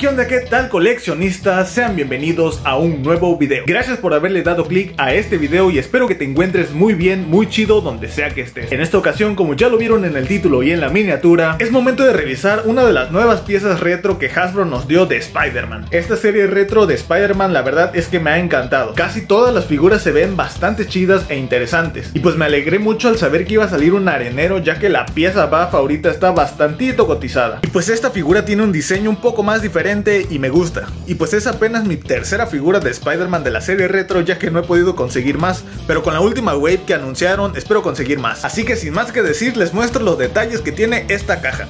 qué onda, qué tal coleccionistas, sean bienvenidos a un nuevo video. Gracias por haberle dado clic a este video y espero que te encuentres muy bien, muy chido donde sea que estés. En esta ocasión, como ya lo vieron en el título y en la miniatura, es momento de revisar una de las nuevas piezas retro que Hasbro nos dio de Spider-Man. Esta serie retro de Spider-Man la verdad es que me ha encantado. Casi todas las figuras se ven bastante chidas e interesantes. Y pues me alegré mucho al saber que iba a salir un arenero ya que la pieza buff ahorita está bastantito cotizada. Y pues esta figura tiene un diseño un poco más diferente y me gusta. Y pues es apenas mi tercera figura de Spider-Man de la serie retro ya que no he podido conseguir más, pero con la última wave que anunciaron espero conseguir más. Así que sin más que decir les muestro los detalles que tiene esta caja.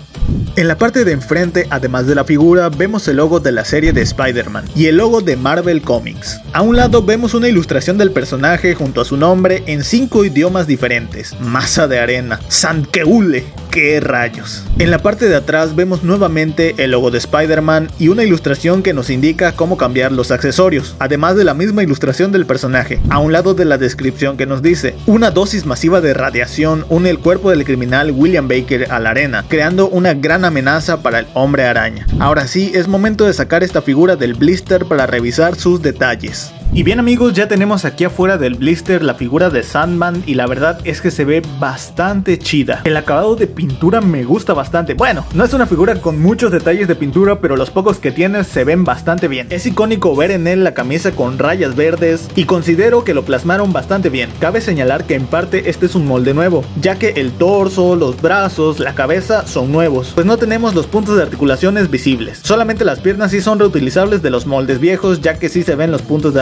En la parte de enfrente, además de la figura, vemos el logo de la serie de Spider-Man y el logo de Marvel Comics. A un lado vemos una ilustración del personaje junto a su nombre en cinco idiomas diferentes. Masa de arena, Sankeule, qué rayos. En la parte de atrás vemos nuevamente el logo de Spider-Man y una ilustración que nos indica cómo cambiar los accesorios, además de la misma ilustración del personaje, a un lado de la descripción que nos dice, una dosis masiva de radiación une el cuerpo del criminal William Baker a la arena, creando una gran amenaza para el hombre araña. Ahora sí, es momento de sacar esta figura del blister para revisar sus detalles. Y bien amigos, ya tenemos aquí afuera del blister la figura de Sandman y la verdad es que se ve bastante chida. El acabado de pintura me gusta bastante. Bueno, no es una figura con muchos detalles de pintura, pero los pocos que tiene se ven bastante bien. Es icónico ver en él la camisa con rayas verdes y considero que lo plasmaron bastante bien. Cabe señalar que en parte este es un molde nuevo, ya que el torso, los brazos, la cabeza son nuevos, pues no tenemos los puntos de articulaciones visibles. Solamente las piernas sí son reutilizables de los moldes viejos, ya que sí se ven los puntos de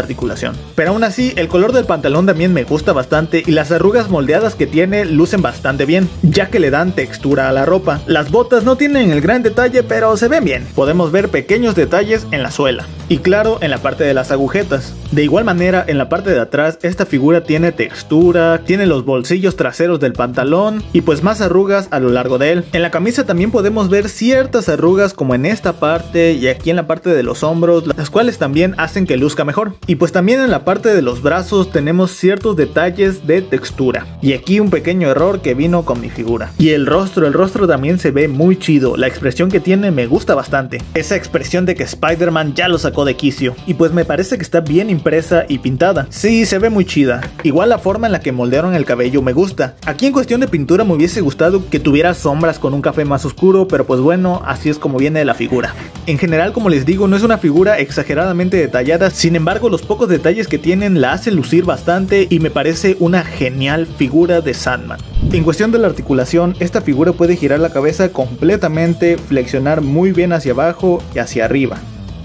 pero aún así, el color del pantalón también me gusta bastante y las arrugas moldeadas que tiene lucen bastante bien, ya que le dan textura a la ropa. Las botas no tienen el gran detalle, pero se ven bien. Podemos ver pequeños detalles en la suela. Y claro, en la parte de las agujetas. De igual manera, en la parte de atrás, esta figura tiene textura, tiene los bolsillos traseros del pantalón y pues más arrugas a lo largo de él. En la camisa también podemos ver ciertas arrugas como en esta parte y aquí en la parte de los hombros, las cuales también hacen que luzca mejor. Y pues también en la parte de los brazos tenemos ciertos detalles de textura. Y aquí un pequeño error que vino con mi figura. Y el rostro, el rostro también se ve muy chido. La expresión que tiene me gusta bastante. Esa expresión de que Spider-Man ya lo sacó de quicio. Y pues me parece que está bien impresa y pintada. Sí, se ve muy chida. Igual la forma en la que moldearon el cabello me gusta. Aquí en cuestión de pintura me hubiese gustado que tuviera sombras con un café más oscuro, pero pues bueno, así es como viene la figura. En general, como les digo, no es una figura exageradamente detallada, sin embargo los pocos detalles que tienen la hacen lucir bastante y me parece una genial figura de Sandman. En cuestión de la articulación, esta figura puede girar la cabeza completamente, flexionar muy bien hacia abajo y hacia arriba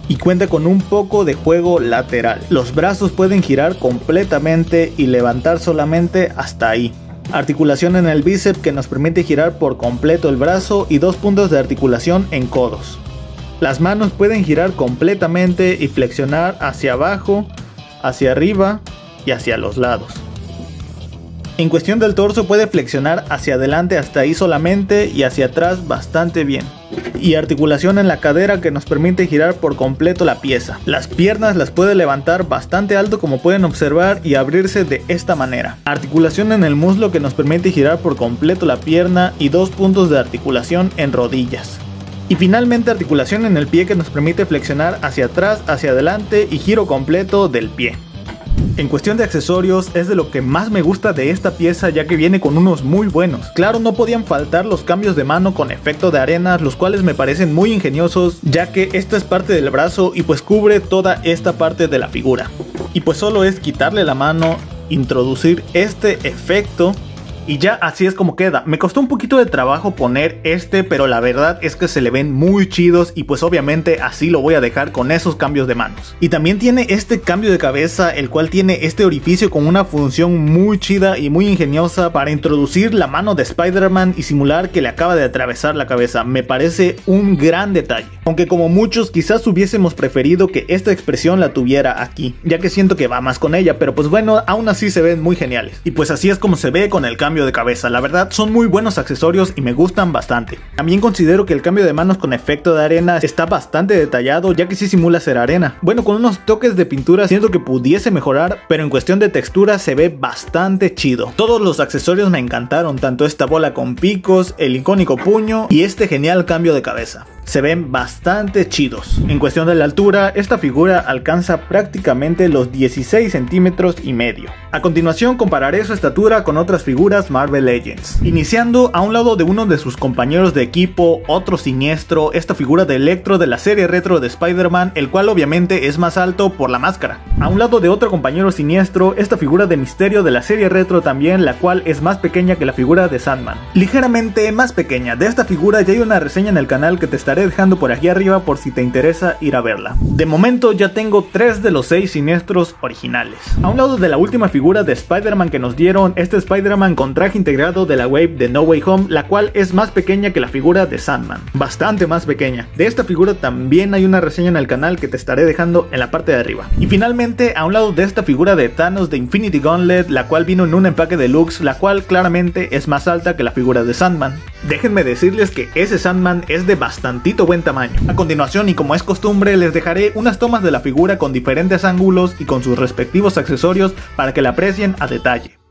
y cuenta con un poco de juego lateral. Los brazos pueden girar completamente y levantar solamente hasta ahí. Articulación en el bíceps que nos permite girar por completo el brazo y dos puntos de articulación en codos. Las manos pueden girar completamente y flexionar hacia abajo, hacia arriba y hacia los lados. En cuestión del torso puede flexionar hacia adelante hasta ahí solamente y hacia atrás bastante bien y articulación en la cadera que nos permite girar por completo la pieza. Las piernas las puede levantar bastante alto como pueden observar y abrirse de esta manera. Articulación en el muslo que nos permite girar por completo la pierna y dos puntos de articulación en rodillas. Y finalmente articulación en el pie que nos permite flexionar hacia atrás, hacia adelante y giro completo del pie. En cuestión de accesorios es de lo que más me gusta de esta pieza ya que viene con unos muy buenos. Claro, no podían faltar los cambios de mano con efecto de arena, los cuales me parecen muy ingeniosos ya que esta es parte del brazo y pues cubre toda esta parte de la figura. Y pues solo es quitarle la mano, introducir este efecto y ya así es como queda. Me costó un poquito de trabajo poner este, pero la verdad es que se le ven muy chidos y pues obviamente así lo voy a dejar con esos cambios de manos. Y también tiene este cambio de cabeza, el cual tiene este orificio con una función muy chida y muy ingeniosa para introducir la mano de Spider-Man y simular que le acaba de atravesar la cabeza. Me parece un gran detalle. Aunque como muchos quizás hubiésemos preferido que esta expresión la tuviera aquí, ya que siento que va más con ella, pero pues bueno, aún así se ven muy geniales. Y pues así es como se ve con el cambio de cabeza. La verdad son muy buenos accesorios y me gustan bastante. También considero que el cambio de manos con efecto de arena está bastante detallado ya que sí simula ser arena. Bueno, con unos toques de pintura siento que pudiese mejorar, pero en cuestión de textura se ve bastante chido. Todos los accesorios me encantaron, tanto esta bola con picos, el icónico puño y este genial cambio de cabeza. Se ven bastante chidos. En cuestión de la altura, esta figura alcanza prácticamente los 16 centímetros y medio. A continuación compararé su estatura con otras figuras Marvel Legends. Iniciando a un lado de uno de sus compañeros de equipo, otro siniestro, esta figura de Electro de la serie retro de Spider-Man, el cual obviamente es más alto por la máscara. A un lado de otro compañero siniestro, esta figura de Misterio de la serie retro también, la cual es más pequeña que la figura de Sandman. Ligeramente más pequeña, de esta figura ya hay una reseña en el canal que te estaré dejando por aquí arriba por si te interesa ir a verla. De momento ya tengo 3 de los 6 siniestros originales. A un lado de la última figura de Spider-Man que nos dieron, este Spider-Man con traje integrado de la Wave de No Way Home, la cual es más pequeña que la figura de Sandman, bastante más pequeña. De esta figura también hay una reseña en el canal que te estaré dejando en la parte de arriba. Y finalmente, a un lado de esta figura de Thanos de Infinity Gauntlet, la cual vino en un empaque deluxe, la cual claramente es más alta que la figura de Sandman. Déjenme decirles que ese Sandman es de bastantito buen tamaño. A continuación, y como es costumbre, les dejaré unas tomas de la figura con diferentes ángulos y con sus respectivos accesorios para que la aprecien a detalle.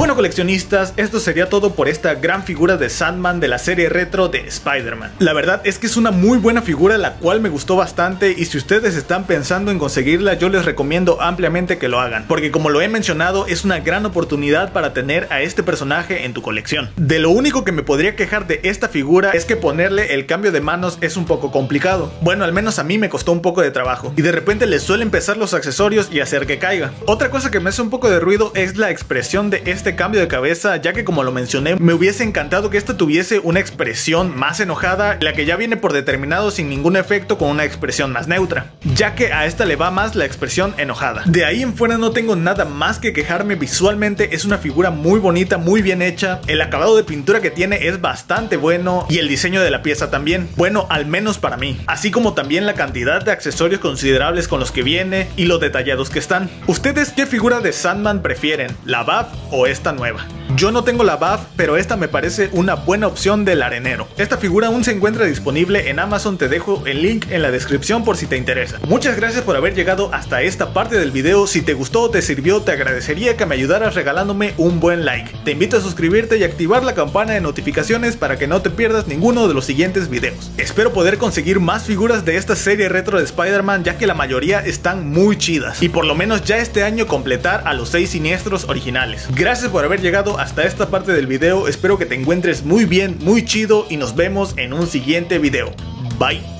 Bueno coleccionistas, esto sería todo por esta gran figura de Sandman de la serie retro de Spider-Man. La verdad es que es una muy buena figura la cual me gustó bastante y si ustedes están pensando en conseguirla yo les recomiendo ampliamente que lo hagan. Porque como lo he mencionado es una gran oportunidad para tener a este personaje en tu colección. De lo único que me podría quejar de esta figura es que ponerle el cambio de manos es un poco complicado. Bueno al menos a mí me costó un poco de trabajo. Y de repente le suelen pesar los accesorios y hacer que caiga. Otra cosa que me hace un poco de ruido es la expresión de este cambio de cabeza, ya que como lo mencioné, me hubiese encantado que esta tuviese una expresión más enojada, la que ya viene por determinado sin ningún efecto con una expresión más neutra, ya que a esta le va más la expresión enojada. De ahí en fuera no tengo nada más que quejarme, visualmente es una figura muy bonita, muy bien hecha, el acabado de pintura que tiene es bastante bueno y el diseño de la pieza también, bueno al menos para mí, así como también la cantidad de accesorios considerables con los que viene y lo detallados que están. ¿Ustedes qué figura de Sandman prefieren, la BAF o esta nueva. Yo no tengo la buff, pero esta me parece una buena opción del arenero. Esta figura aún se encuentra disponible en Amazon, te dejo el link en la descripción por si te interesa. Muchas gracias por haber llegado hasta esta parte del video, si te gustó o te sirvió te agradecería que me ayudaras regalándome un buen like. Te invito a suscribirte y activar la campana de notificaciones para que no te pierdas ninguno de los siguientes videos. Espero poder conseguir más figuras de esta serie retro de Spider-Man ya que la mayoría están muy chidas y por lo menos ya este año completar a los 6 siniestros originales. Gracias por haber llegado hasta esta parte del video, espero que te encuentres muy bien, muy chido y nos vemos en un siguiente video. Bye.